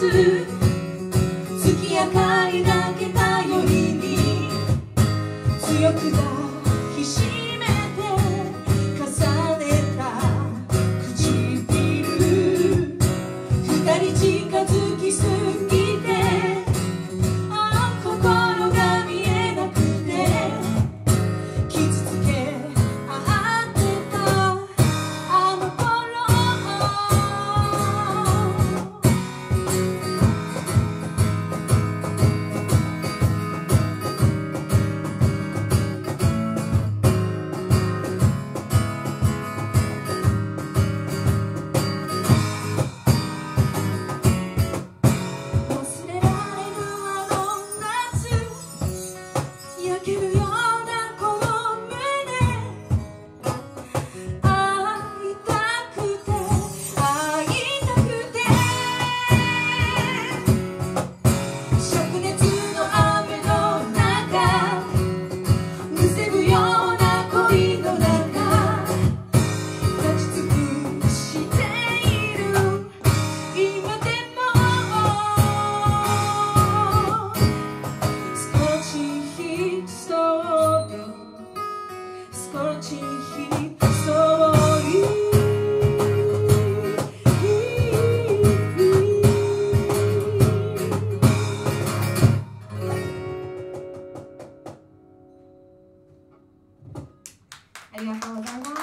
月明かりだけ頼りに。強くが必死 Iya, 我刚刚